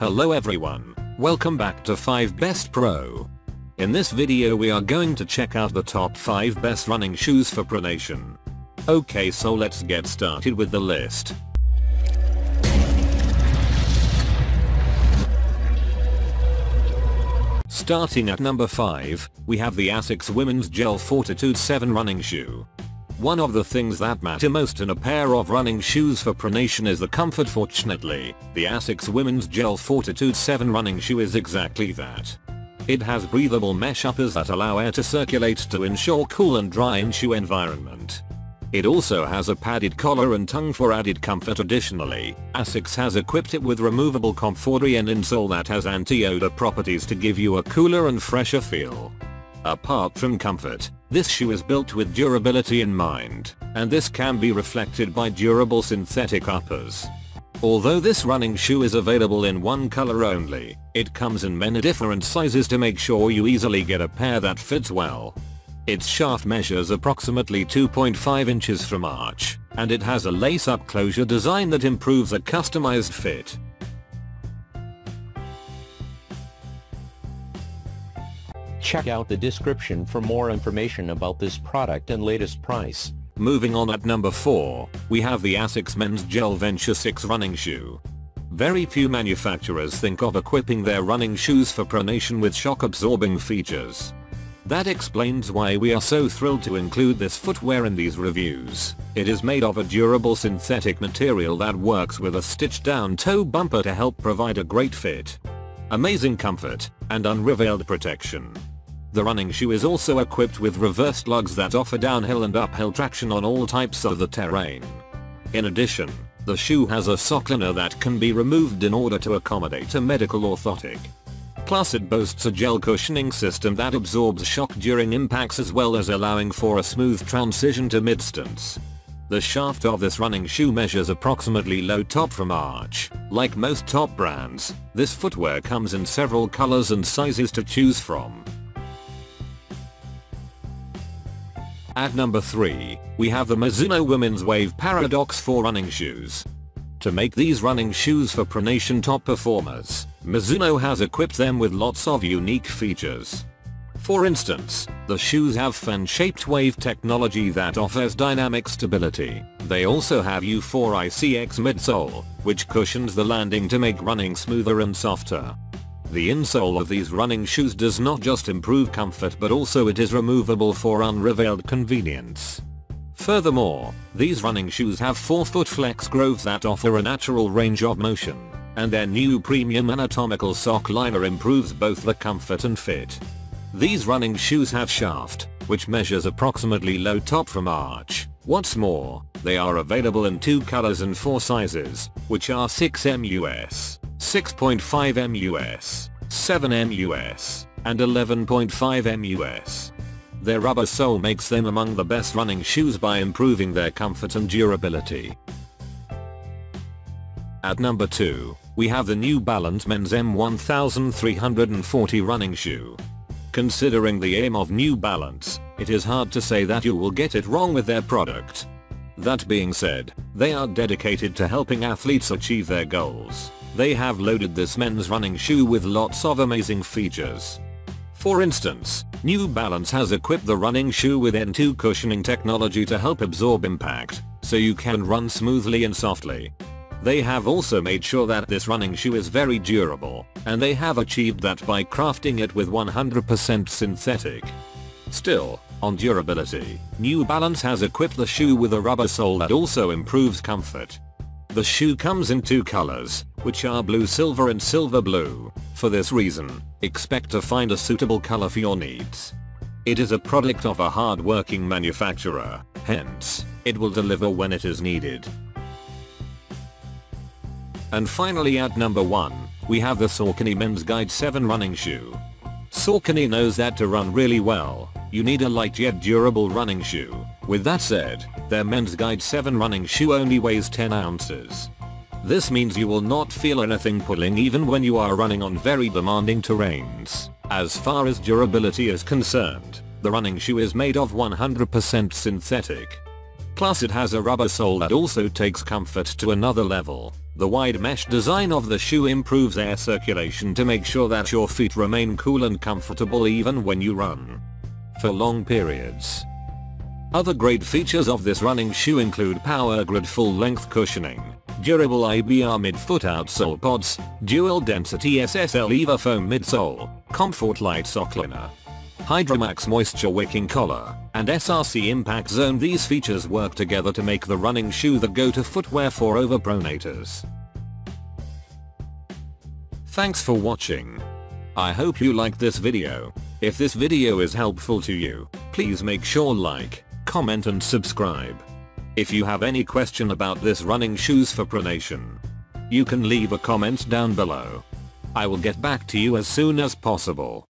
Hello everyone, welcome back to 5 Best Pro. In this video we are going to check out the top 5 best running shoes for pronation. Okay so let's get started with the list. Starting at number 5, we have the Asics Women's Gel Fortitude 7 running shoe. One of the things that matter most in a pair of running shoes for pronation is the comfort fortunately, the Asics Women's Gel Fortitude 7 running shoe is exactly that. It has breathable mesh uppers that allow air to circulate to ensure cool and dry in shoe environment. It also has a padded collar and tongue for added comfort additionally, Asics has equipped it with removable Comfortrend insole that has anti-odor properties to give you a cooler and fresher feel. Apart from comfort, this shoe is built with durability in mind, and this can be reflected by durable synthetic uppers. Although this running shoe is available in one color only, it comes in many different sizes to make sure you easily get a pair that fits well. Its shaft measures approximately 2.5 inches from arch, and it has a lace-up closure design that improves a customized fit. Check out the description for more information about this product and latest price. Moving on at number 4, we have the Asics Men's Gel Venture 6 running shoe. Very few manufacturers think of equipping their running shoes for pronation with shock absorbing features. That explains why we are so thrilled to include this footwear in these reviews. It is made of a durable synthetic material that works with a stitched down toe bumper to help provide a great fit. Amazing comfort, and unrivaled protection. The running shoe is also equipped with reversed lugs that offer downhill and uphill traction on all types of the terrain. In addition, the shoe has a sock liner that can be removed in order to accommodate a medical orthotic. Plus it boasts a gel cushioning system that absorbs shock during impacts as well as allowing for a smooth transition to midstance. The shaft of this running shoe measures approximately low top from arch. Like most top brands, this footwear comes in several colors and sizes to choose from. At number 3, we have the Mizuno Women's Wave Paradox 4 running shoes. To make these running shoes for pronation top performers, Mizuno has equipped them with lots of unique features. For instance, the shoes have fan-shaped wave technology that offers dynamic stability. They also have U4ICX midsole, which cushions the landing to make running smoother and softer. The insole of these running shoes does not just improve comfort but also it is removable for unrevealed convenience. Furthermore, these running shoes have forefoot flex grooves that offer a natural range of motion, and their new premium anatomical sock liner improves both the comfort and fit. These running shoes have shaft, which measures approximately low top from arch. What's more, they are available in two colors and four sizes, which are 6M US. 6.5 MUS, 7 MUS, and 11.5 MUS. Their rubber sole makes them among the best running shoes by improving their comfort and durability. At number 2, we have the New Balance Men's M1340 running shoe. Considering the aim of New Balance, it is hard to say that you will get it wrong with their product. That being said, they are dedicated to helping athletes achieve their goals. They have loaded this men's running shoe with lots of amazing features. For instance, New Balance has equipped the running shoe with N2 cushioning technology to help absorb impact, so you can run smoothly and softly. They have also made sure that this running shoe is very durable, and they have achieved that by crafting it with 100% synthetic. Still, on durability, New Balance has equipped the shoe with a rubber sole that also improves comfort. The shoe comes in two colors, which are blue silver and silver blue. For this reason, expect to find a suitable color for your needs. It is a product of a hard-working manufacturer, hence, it will deliver when it is needed. And finally at number 1, we have the Saucony Men's Guide 7 running shoe. Saucony knows that to run really well, you need a light yet durable running shoe. With that said, their Men's Guide 7 running shoe only weighs 10 ounces. This means you will not feel anything pulling even when you are running on very demanding terrains. As far as durability is concerned, the running shoe is made of 100% synthetic. Plus it has a rubber sole that also takes comfort to another level. The wide mesh design of the shoe improves air circulation to make sure that your feet remain cool and comfortable even when you run. For long periods. Other great features of this running shoe include power grid full length cushioning, durable IBR midfoot outsole pods, dual density SSL EVA foam midsole, ComfortLite sock liner, HydraMAX moisture wicking collar, and SRC impact zone these features work together to make the running shoe the go-to footwear for overpronators. Thanks for watching. I hope you liked this video. If this video is helpful to you, please make sure like, comment and subscribe. If you have any question about this running shoes for pronation, you can leave a comment down below. I will get back to you as soon as possible.